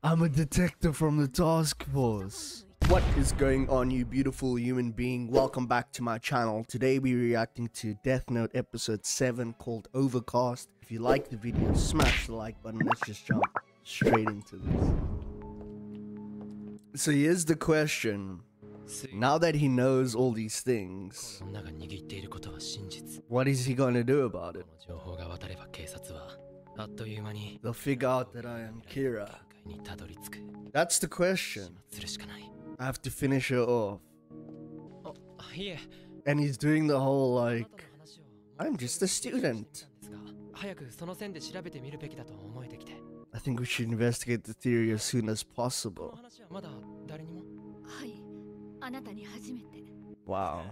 I'm a detective from the task force. What is going on you beautiful human being? Welcome back to my channel. Today we're reacting to Death Note episode 7 called Overcast. If you like the video, smash the like button. Let's just jump straight into this. So here's the question. Now that he knows all these things, what is he gonna do about it? They'll figure out that I am Kira. 限界にたどり着く That's the question. するしかない I have to finish her off. あいえ And he's doing the whole あな like, たの話を I'm just a student. ですが早くその線で調べてみるべきだと思えてきて I think we should investigate the theory as soon as この possible. 話はまだ誰にもはいあなたに初めて Wow.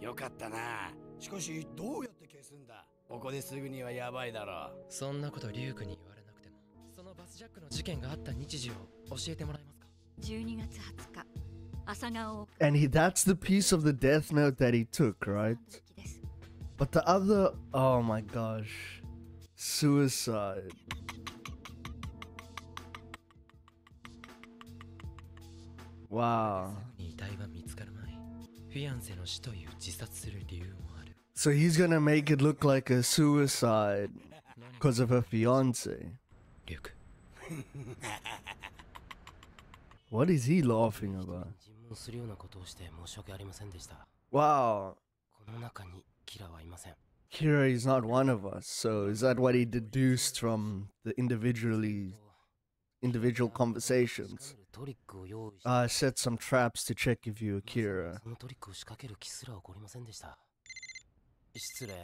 よかったな。しかし、どうやって消すんだここですぐにはやばいだろそんなことリュウクに言われなくてもその バスジャックの事件があった日時を教えてもらえますか12月20日朝顔 And he that's the piece of the death note that he took, right? です But the other oh my gosh. Suicide. Wow. に遺体が見つかる前フィアンセの死という自殺する理由もある So he's gonna make it look like a suicide 何 because of her fiance. リュウク What is he laughing about? 尋問するようなことをして申し訳ありませんでした Wow. この中にキラはいません Kira is not one of us. So is that what he deduced from the individually individual conversations? トリックを用意して I set some traps to check if you were Kira. そのトリックを仕掛ける気すら起こりませんでした失礼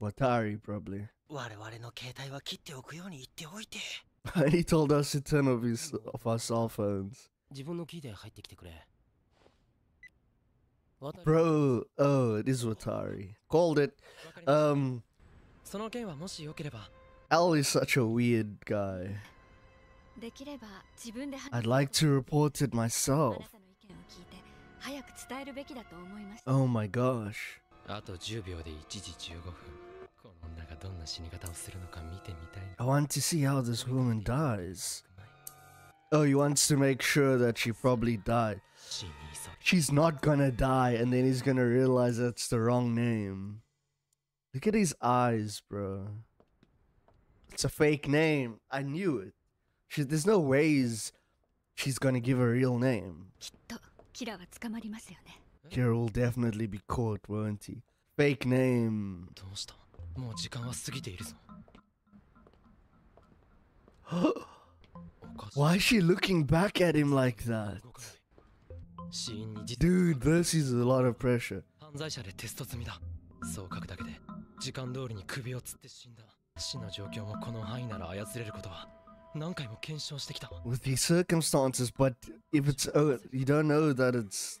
Watari probably. 我々の携帯は切っておくように言っておいて And he told us to turn off his off our cell phones. Bro, oh, it is Watari. Called it. Um, L is such a weird guy. I'd like to report it myself. Oh my gosh. I want to see how this woman dies. Oh, he wants to make sure that she probably died. She's not gonna die, and then he's gonna realize that's the wrong name. Look at his eyes, bro. It's a fake name. I knew it. She, there's no ways she's gonna give a real name. Kira will definitely be caught, won't he? Fake name. どうしたもう時間は過ぎているぞおかしい Why is she looking back at him like that? 動かない死因に実 Dude, this is a lot of pressure. 犯罪者でテスト済みだそう書くだけで時間通りに首をつって死んだ死の状況もこの範囲なら操れることは何回も検証してきた With these circumstances, but if it's, oh, you don't know that it's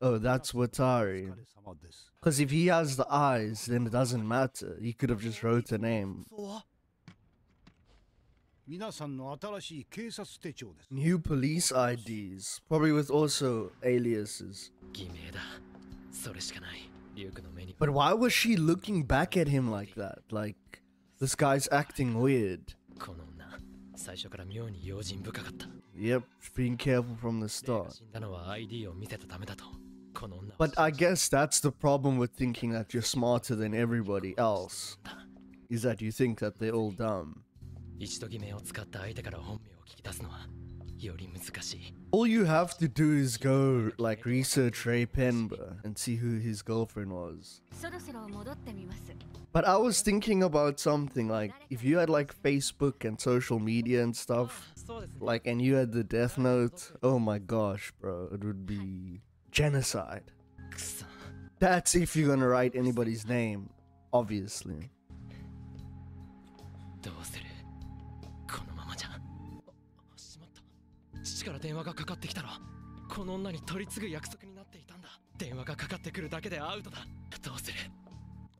Oh, that's Watari. Because if he has the eyes, then it doesn't matter. He could have just wrote a name. New police IDs, probably with also aliases. But why was she looking back at him like that? Like, this guy's acting weird. Yep, being careful from the start. But I guess that's the problem with thinking that you're smarter than everybody else, is that you think that they're all dumb. All you have to do is go like research Raye Penber and see who his girlfriend was. But I was thinking about something like if you had like Facebook and social media and stuff, like and you had the death note, oh my gosh, bro, it would be genocide. That's if you're gonna write anybody's name, obviously.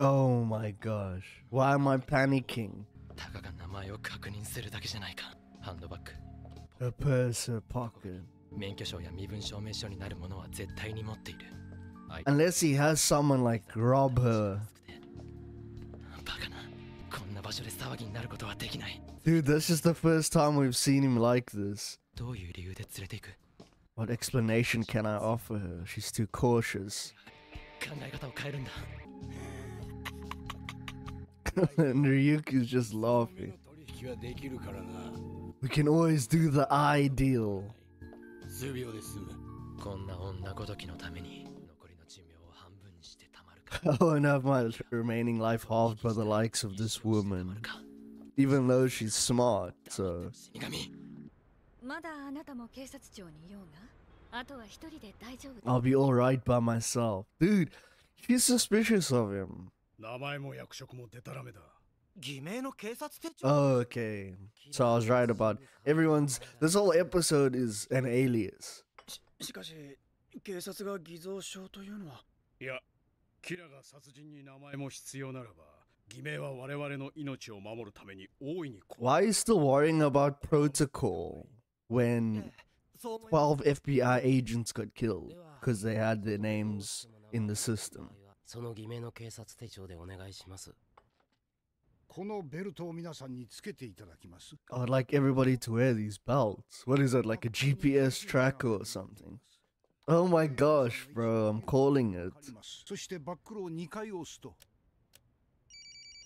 Oh my gosh. Why am I panicking? A purse, a pocket. Unless he has someone like rob her. バカな。こんな場所で騒ぎになることはできない。Dude, that's just the first time we've seen him like this. どういう理由で連れていく What explanation can I offer her? She's too cautious. 考え方を変えるんだ。and Ryuk's just laughing. We can always do the ideal. 数秒で済むこんな女ごときのために残りの寿命を半分にしてたまるか I won't have my remaining life halved by the likes of this たま woman. るか Even though she's smart, so. 死神まだあなたも警察庁にいようがあとは一人で大丈夫 I'll be alright by myself. Dude, she's suspicious of him. 名前も役職もデタラメだ偽名の警察手帳 Oh, okay. So I was right about everyone's. This whole episode is an alias. しかし警察が偽造しようというのはいやキラが殺人に名前も必要ならば偽名は我々の命を守るために大いにこ Why are you still worrying about protocol when そう思います 12 FBI agents got killed because they had their names in the system? その偽名の警察手帳でお願いします。 このベルトを皆さんにつけていただきます。 I'd like everybody to wear these belts. What is that, like a GPS tracker or something? Oh my gosh, bro, I'm calling it. わかりますそしてバックロを2回押すと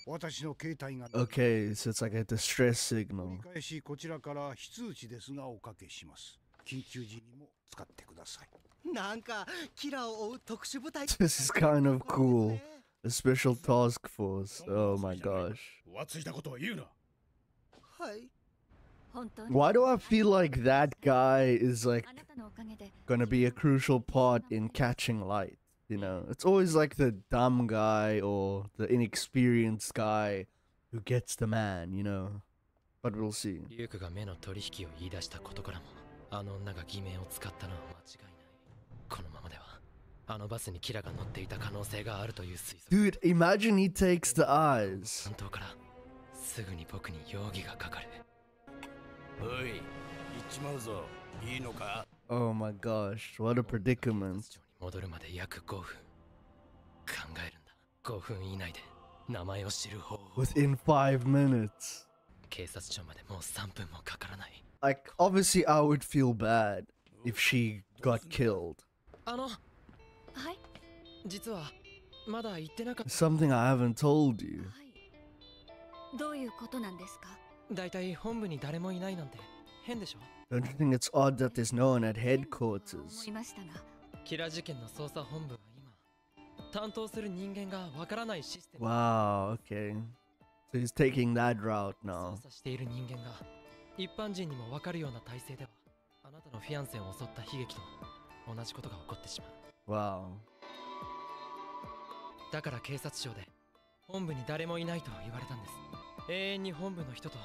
私の携帯が Okay, so it's like a distress 繰 signal. り返しこちらから非通知ですがおかけします。緊急時にも使ってください。なんかキラーを追う特殊部隊 This is kind of cool. A special task force. Oh my gosh. 浮ついたことを言うなはい本当に Why do I feel like that guy is like あなたのおかげで gonna be a crucial part in catching light? You know, it's always like the dumb guy or the inexperienced guy who gets the man, you know. But we'll see. リュウクが目の取引を言い出したことからもあの女が偽名を使ったのは間違いないこのままではあのバスにキラが乗っていた可能性があるという推測 Dude, imagine he takes the eyes. 本当から すぐに僕に容疑がかかるおい行っちまうぞいいのか Oh my gosh, what a predicament. 警察庁に戻るまで約5分考えるんだ5分以内で名前を知る方法 Within five minutes. 警察庁までもう3分もかからない Like, obviously, I would feel bad if she got killed. あのはい実はまだ言ってなかった Something I haven't told you. はいどういうことなんですか？だいたい本部に誰もいないなんて変でしょ？Don't you think it's odd that there's no one at 思 headquarters? いましたがキラ事件の捜査本部は今担当する人間がわからないシステム Wow, okay. So he's taking that route 操 now. 作している人間が一般人にもわかるような体制ではあなたのフィアンセを襲った悲劇と同じことが起こってしまう Wow. だから警察庁で本部に誰もいないと言われたんです 永遠に本部の人と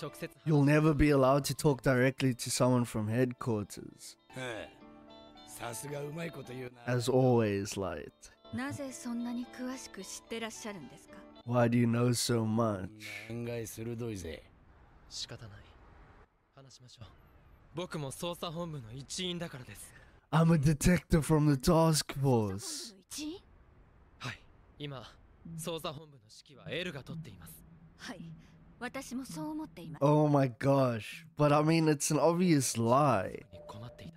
直接 You'll never be allowed to talk directly to someone from headquarters. はあさすがうまいこと言うな As always, Light. なぜそんなに詳しく知ってらっしゃるんですか Why do you know so much? 案外鋭いぜ仕方ない話しましょう僕も捜査本部の一員だからです I'm a detective from the task 捜査本部 force. の一員はい今捜査本部の指揮はエルが取っています Oh my gosh. But I mean, it's an obvious lie.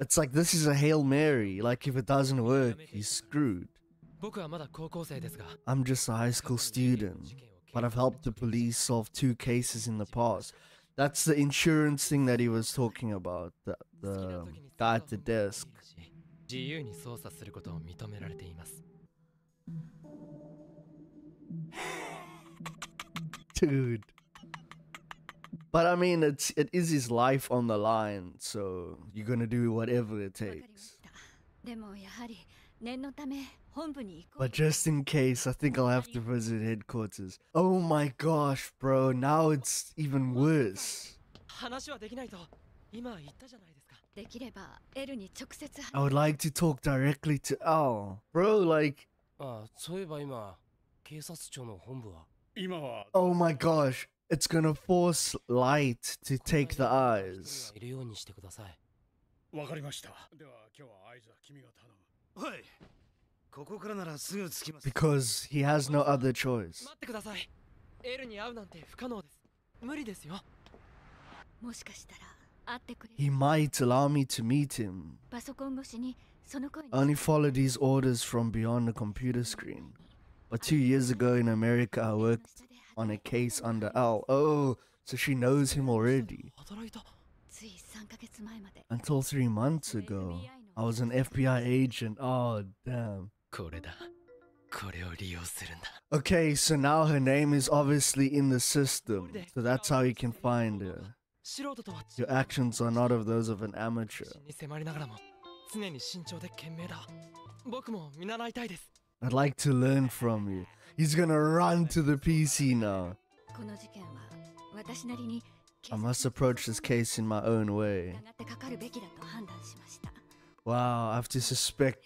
It's like this is a Hail Mary. Like, if it doesn't work, he's screwed. I'm just a high school student, but I've helped the police solve two cases in the past. That's the insurance thing that he was talking about. The, the guy at the desk dude. But I mean, it's it is his life on the line, so you're gonna do whatever it takes. But just in case, I think I'll have to visit headquarters. Oh my gosh, bro, now it's even worse. I would like to talk directly to L. Bro, like... Ah, 今は oh my gosh. It's gonna force light to take the eyes. いるようにしてくださいわかりましたでは今日は合図は君が頼むはいここからならすぐ着きます Because he has no other choice. 待ってくださいエルに会うなんて不可能です無理ですよもしかしたら会ってくれ He might allow me to meet him. パソコン越しにその声に I only followed these orders from beyond the computer screen. But two years ago in America, I worked on a case under L. Oh, so she knows him already. Until three months ago, I was an FBI agent. Oh, damn. Okay, so now her name is obviously in the system, so that's how you can find her. Your actions are not of those of an amateur. I'd like to learn from you. He's gonna run to the PC now. I must approach this case in my own way. Wow, I have to suspect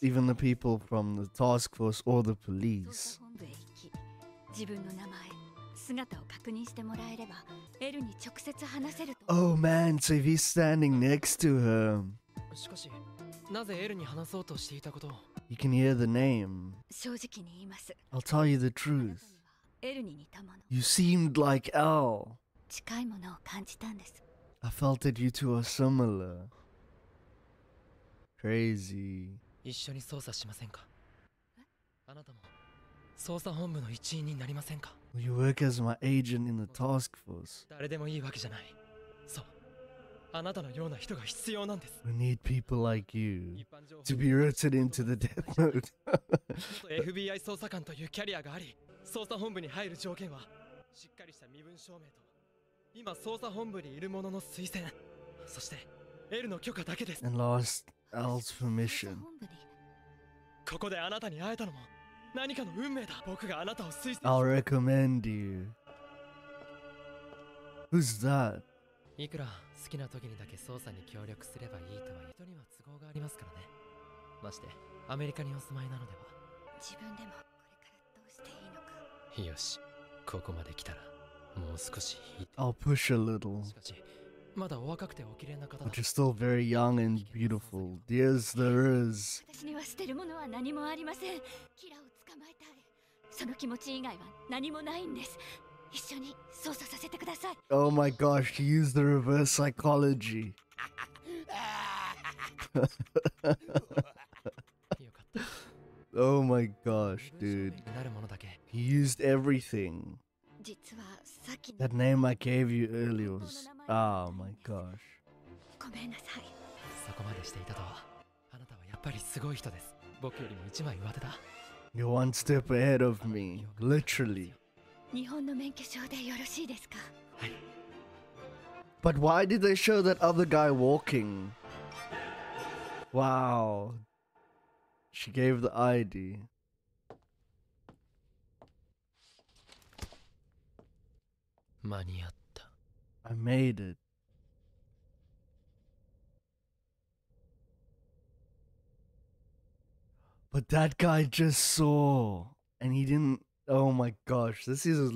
even the people from the task force or the police. Oh man, so if he's standing next to her. しかしなぜエルに話そうとしていたことを you can hear the name. 正直に言います I'll tell you the あなた truth. にはエルに似たもの You seemed like Al. 近いものを感じたんです I felt that you two are similar. Crazy. 一緒に捜査しませんかあなたも捜査本部の一員になりませんか Will you work as my agent in the task force? 誰でもいいわけじゃないそう あなたのような人が必要なんです We need people like you 一般情報 to be written into the death note. 元 FBI 捜査官というキャリアがあり捜査本部に入る条件はしっかりした身分証明と今捜査本部にいる者の推薦そして L の許可だけです and lost Al's 捜査 permission. 本部にここであなたに会えたのも何かの運命だ僕があなたを推薦 I'll recommend you. Who's that? いくら好きな時にだけ捜査に協力すればいいとは人には都合がありますからね。ましてアメリカにお住まいなのでは。自分でもこれからどうしていいのか。よしここまで来たらもう少し引いて。I'll push a little. しかしまだお若くてお綺麗な方だ。But you're still very young and beautiful. Yes, there is. 私には捨てるものは何もありません。キラを捕まえたい。その気持ち以外は何もないんです。一緒に 捜査させてください Oh my gosh, she used the reverse psychology. よかった Oh my gosh, dude. になるものだけ He used everything. 実はさっきの That name I gave you earlier was. Oh my gosh. ごめんなさいそこまでしていたとはあなたはやっぱりすごい人です僕よりも一枚上手だ You're one step ahead of me. Literally. 日本の免許証でよろしいですか But why did they show that other guy walking? Wow. She gave the ID. 間に合った I made it. But that guy just saw and he didn't. Oh my gosh, this is.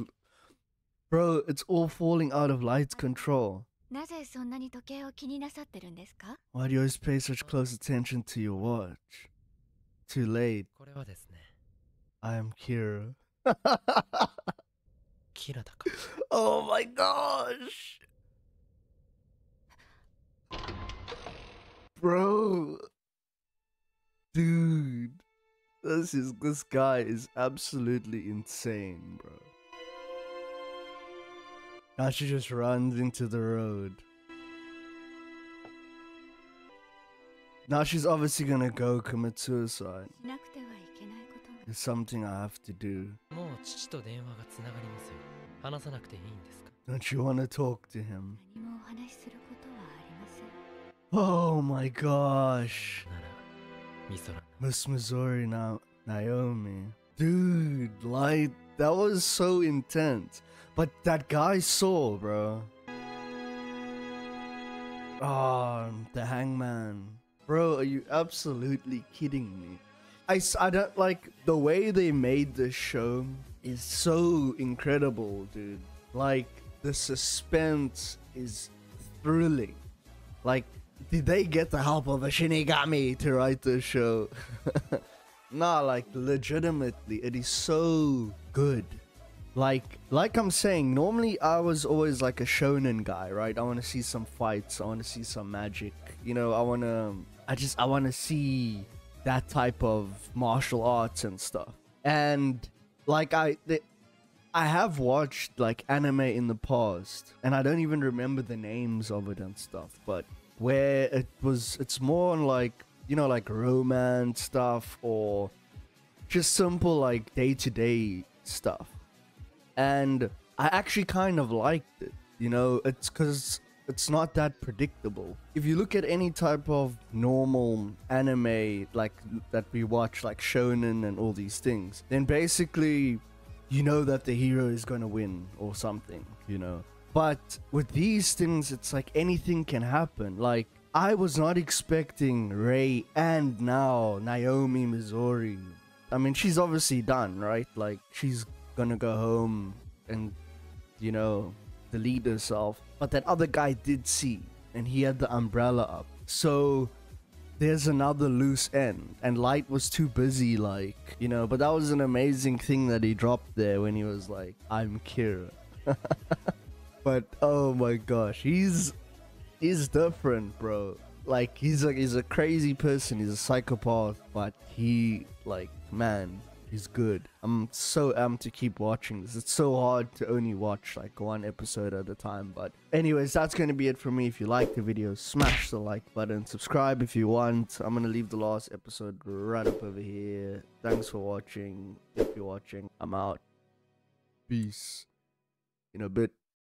Bro, it's all falling out of light's control. Why do you always pay such close attention to your watch? Too late. I am Kira. oh my gosh! Bro! Dude. This is this guy is absolutely insane, bro. Now she just runs into the road. Now she's obviously gonna go commit suicide. It's something I have to do. Don't you want to talk to him? Oh my gosh. Miss Misora Na- Naomi. Dude, like, that was so intense. But that guy saw, bro. Oh, the hangman. Bro, are you absolutely kidding me? I, I don't like the way they made this show is so incredible, dude. Like, the suspense is thrilling. Like, did they get the help of a Shinigami to write this show? nah, like, legitimately, it is so good. Like, like I'm saying, normally I was always like a shonen guy, right? I want to see some fights, I want to see some magic. You know, I want to, I just, I want to see that type of martial arts and stuff. And like I, I have watched like anime in the past, and I don't even remember the names of it and stuff. But where it was, it's more on like you know like romance stuff or just simple like day to day stuff. And I actually kind of liked it. You know, it's because it's not that predictable. If you look at any type of normal anime like that we watch, like shonen and all these things, then basically you know that the hero is gonna win or something, you know. But with these things, it's like anything can happen. Like I was not expecting Raye and now Naomi Misora. I mean, she's obviously done, right? Like she's gonna go home and you know delete herself. But that other guy did see, and he had the umbrella up. So there's another loose end and light was too busy like you know but that was an amazing thing that he dropped there when he was like i'm kira but oh my gosh he's he's different bro. Like he's like he's a crazy person. He's a psychopath but he like man he's good. I'm so amped to keep watching this. It's so hard to only watch like one episode at a time. But anyways that's going to be it for me. If you like the video smash the like button. Subscribe if you want. I'm going to leave the last episode right up over here. Thanks for watching. If you're watching i'm out. Peace. In a bit